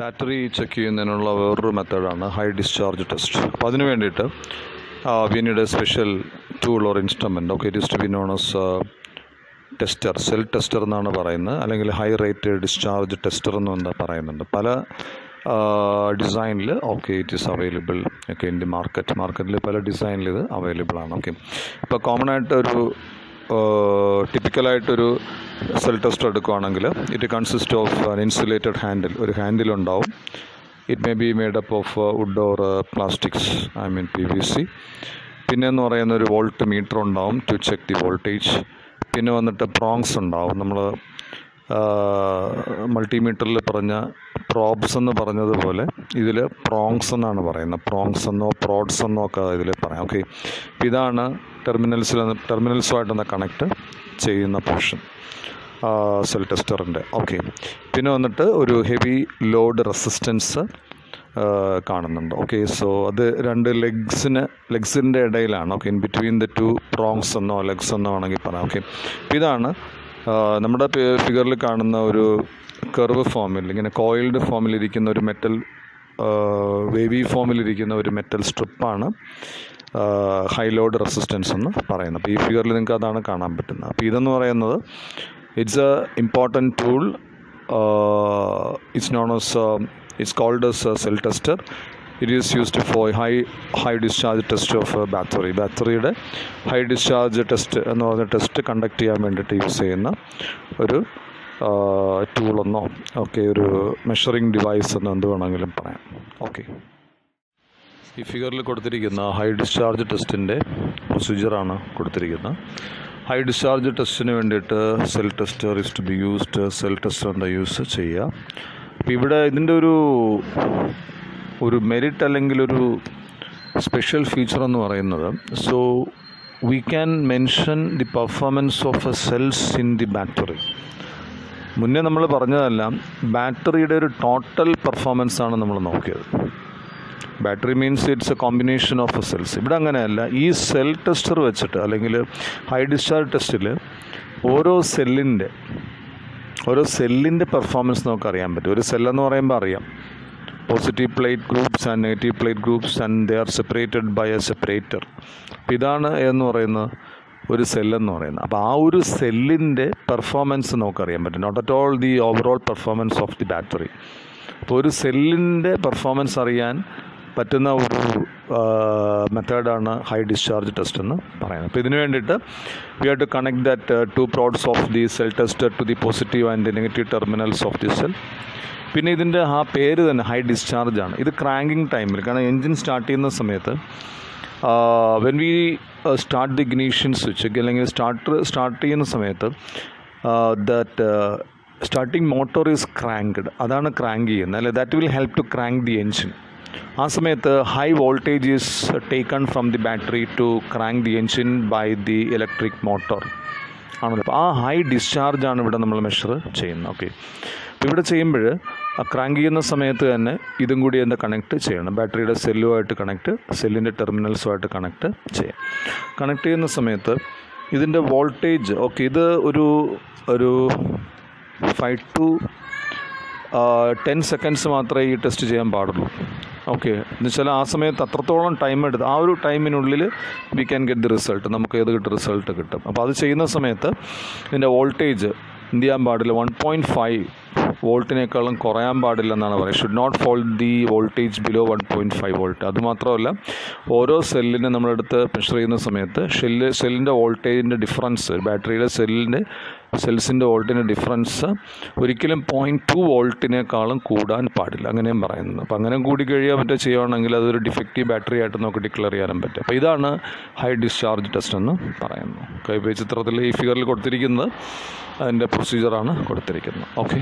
Battery check ചെയ്യുന്നതിനുള്ള വേറൊരു മെത്തേഡാണ് ഹൈ ഡിസ്ചാർജ് ടെസ്റ്റ്. അപ്പോൾ അതിന് വേണ്ടിയിട്ട് we need a special tool or instrument okay it is to be known as tester cell tester എന്നാണ് പറയുന്നത് അല്ലെങ്കിൽ ഹൈ റേറ്റ് ഡിസ്ചാർജ് ടെസ്റ്റർ എന്ന് എന്താ പറയുന്നുണ്ട്. പല ഡിസൈനിൽ okay it is available okay in the market മാർക്കറ്റിൽ പല ഡിസൈനിൽ ഇത് അവൈലബിൾ ആണ് ഓക്കെ. ഇപ്പോൾ കോമൺ ആയിട്ട് ഒരു ടിപ്പിക്കലായിട്ടൊരു സെൽ ടെസ്റ്റ് എടുക്കുകയാണെങ്കിൽ it consist of insulated handle ഒരു ഹാൻഡിൽ ഉണ്ടാവും. It may be made up of wood or plastics I mean P V C പിന്നെ എന്ന് പറയുന്ന ഒരു വോൾട്ട് മീറ്റർ ഉണ്ടാവും ടു ചെക്ക് ദി വോൾട്ടേജ് പിന്നെ വന്നിട്ട് പ്രോങ്സ് ഉണ്ടാവും. നമ്മൾ മൾട്ടിമീറ്ററിൽ പറഞ്ഞ പ്രോബ്സ് എന്ന് പറഞ്ഞതുപോലെ ഇതിൽ പ്രോങ്സ് എന്നാണ് പറയുന്നത്. പ്രോങ്സ് എന്നോ പ്രോഡ്സ് എന്നോ ഒക്കെ ഇതിൽ പറയാം. ഓക്കെ ഇതാണ് ടെർമിനൽസിൽ ടെർമിനൽസുമായിട്ടൊന്ന് കണക്ട് ചെയ്യുന്ന പോർഷൻ സെൽ ടെസ്റ്ററിന്റെ ഓക്കെ പിന്നെ വന്നിട്ട് ഒരു ഹെവി ലോഡ് റെസിസ്റ്റൻസ് കാണുന്നുണ്ട്. ഓക്കെ സോ അത് രണ്ട് ലെഗ്സിന് ലെഗ്സിന്റെ ഇടയിലാണ്. Okay in between the two prongs എന്നോ ലെഗ്സ് എന്നോ ആണെങ്കിൽ പറയാം. ഓക്കെ ഇതാണ് നമ്മുടെ ഫിഗറിൽ കാണുന്ന ഒരു കർവ് ഫോമിൽ ഇങ്ങനെ കോയിൽഡ് ഫോമിലിരിക്കുന്ന ഒരു മെറ്റൽ വേവി ഫോമിലിരിക്കുന്ന ഒരു മെറ്റൽ സ്ട്രിപ്പാണ് ഹൈ ലോഡ് റെസിസ്റ്റൻസ് എന്ന് പറയുന്നത്. അപ്പോൾ ഈ ഫിഗറിൽ നിങ്ങൾക്ക് അതാണ് കാണാൻ പറ്റുന്നത്. അപ്പോൾ ഇതെന്ന് പറയുന്നത് it's a important tool it's known as it's called as cell tester it is used for high high discharge test of battery ബാറ്ററിയുടെ ഹൈ ഡിസ്ചാർജ് ടെസ്റ്റ് എന്ന് പറഞ്ഞ ടെസ്റ്റ് കണ്ടക്ട് ചെയ്യാൻ വേണ്ടിയിട്ട് യൂസ് ചെയ്യുന്ന ഒരു ടൂളെന്നോ ഓക്കെ ഒരു മെഷറിംഗ് ഡിവൈസ് എന്നോ എന്ത് വേണമെങ്കിലും പറയാം. ഓക്കെ ഈ ഫിഗറിൽ കൊടുത്തിരിക്കുന്ന ഹൈ ഡിസ്ചാർജ് ടെസ്റ്റിന്റെ പ്രൊസീജിയറാണ് കൊടുത്തിരിക്കുന്നത്. ഹൈ ഡിസ്ചാർജ് ടെസ്റ്റിന് വേണ്ടിയിട്ട് cell tester is to be used cell tester എന്താ യൂസ് ചെയ്യുക? അപ്പോൾ ഇവിടെ ഇതിന്റെ ഒരു ഒരു മെറിറ്റ് അല്ലെങ്കിൽ ഒരു സ്പെഷ്യൽ ഫീച്ചർ എന്ന് പറയുന്നത്. So we can mention the performance of a cells in the battery മുന്നേ നമ്മൾ പറഞ്ഞതെല്ലാം ബാറ്ററിയുടെ ഒരു ടോട്ടൽ പെർഫോമൻസ് ആണ് നമ്മൾ നോക്കിയത്. Battery means it's a combination of a cells ഇവിടെ അങ്ങനെയല്ല ഈ സെൽ ടെസ്റ്റർ വെച്ചിട്ട് അല്ലെങ്കിൽ ഹൈ ഡിസ്ചാർജ് ടെസ്റ്റിൽ ഓരോ സെല്ലിന്റെ ഓരോ സെല്ലിന്റെ പെർഫോമൻസ് നമുക്ക് അറിയാൻ പറ്റും. ഒരു സെല്ലെന്ന് പറയുമ്പോൾ അറിയാം. Positive plate groups and negative plate groups and they are separated by a separator അപ്പോൾ ഇതാണ് എന്ന് പറയുന്നത് ഒരു സെല്ലെന്ന് പറയുന്നത്. അപ്പോൾ ആ ഒരു സെല്ലിന്റെ പെർഫോമൻസ് നമുക്കറിയാൻ പറ്റും. Not at all the overall performance of the battery അപ്പോൾ ഒരു സെല്ലിന്റെ പെർഫോമൻസ് അറിയാൻ പറ്റുന്ന ഒരു മെത്തേഡാണ് ഹൈ ഡിസ്ചാർജ് ടെസ്റ്റ് എന്ന് പറയുന്നത്. അപ്പോൾ ഇതിനു വേണ്ടിയിട്ട് we have to connect that two prods of the cell test to the positive and the negative terminals of the cell പിന്നെ ഇതിന്റെ ആ പേര് തന്നെ ഹൈ ഡിസ്ചാർജ് ആണ്. ഇത് ക്രാങ്കിങ് ടൈമിൽ കാരണം എൻജിൻ സ്റ്റാർട്ട് ചെയ്യുന്ന സമയത്ത് when we start the ignition switch അല്ലെങ്കിൽ സ്റ്റാർട്ടർ സ്റ്റാർട്ട് ചെയ്യുന്ന സമയത്ത് that starting motor is cranked അതാണ് ക്രാങ്ക് ചെയ്യുന്നത്. അല്ലെ that will help to crank the engine ആ സമയത്ത് high voltage is taken from the battery to crank the engine by the electric motor ആണല്ലോ. അപ്പോൾ ആ ഹൈ ഡിസ്ചാർജ് ആണ് ഇവിടെ നമ്മൾ മെഷർ ചെയ്യുന്നത്. ഓക്കെ ഇവിടെ ചെയ്യുമ്പോൾ ക്രാങ്ക് ചെയ്യുന്ന സമയത്ത് തന്നെ ഇതും കൂടി എന്റെ കണക്ട് ചെയ്യണം. ബാറ്ററിയുടെ സെല്ലുമായിട്ട് കണക്ട് സെല്ലിന്റെ ടെർമിനൽസുമായിട്ട് കണക്ട് ചെയ്യാം. കണക്ട് ചെയ്യുന്ന സമയത്ത് ഇതിന്റെ വോൾട്ടേജ് ഓക്കെ ഇത് ഒരു ഒരു ഫൈവ് ടു ടെൻ സെക്കൻഡ്സ് മാത്രമേ ഈ ടെസ്റ്റ് ചെയ്യാൻ പാടുള്ളൂ. ഓക്കെ എന്നുവെച്ചാൽ ആ സമയത്ത് അത്രത്തോളം ടൈം എടുത്ത് ആ ഒരു ടൈമിനുള്ളിൽ we can get the result നമുക്ക് ഏത് കിട്ടും? റിസൾട്ട് കിട്ടും. അപ്പോൾ അത് ചെയ്യുന്ന സമയത്ത് ഇതിന്റെ വോൾട്ടേജ് എന്ത് ചെയ്യാൻ പാടില്ല? വൺ പോയിന്റ് ഫൈവ് വോൾട്ടിനേക്കാളും കുറയാൻ പാടില്ല എന്നാണ് പറയുന്നത് should not fall the voltage below one point five volt അതുമാത്രമല്ല ഓരോ സെല്ലിനെ നമ്മളെടുത്ത് മെഷർ ചെയ്യുന്ന സമയത്ത് ഷെല്ല് സെല്ലിന്റെ വോൾട്ടേജിന്റെ ഡിഫറൻസ് ബാറ്ററിയുടെ സെല്ലിന്റെ സെൽസിന്റെ വോൾട്ടിന്റെ ഡിഫറൻസ് ഒരിക്കലും പോയിന്റ് ടു വോൾട്ടിനേക്കാളും കൂടാൻ പാടില്ല. അങ്ങനെയും പറയുന്നത് അപ്പോൾ അങ്ങനെ കൂടി കഴിയാൻ പറ്റുക ചെയ്യുകയാണെങ്കിൽ അതൊരു ഡിഫക്റ്റീവ് ബാറ്ററി ആയിട്ട് നമുക്ക് ഡിക്ലെയർ ചെയ്യാനും പറ്റും. അപ്പോൾ ഇതാണ് ഹൈ ഡിസ്ചാർജ് ടെസ്റ്റ് എന്ന് പറയുന്നു. കൈപ്പേ ചിത്രത്തിൽ ഈ ഫിഗറിൽ കൊടുത്തിരിക്കുന്നത് അതിന്റെ പ്രൊസീജിയറാണ് കൊടുത്തിരിക്കുന്നത്. ഓക്കെ